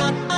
got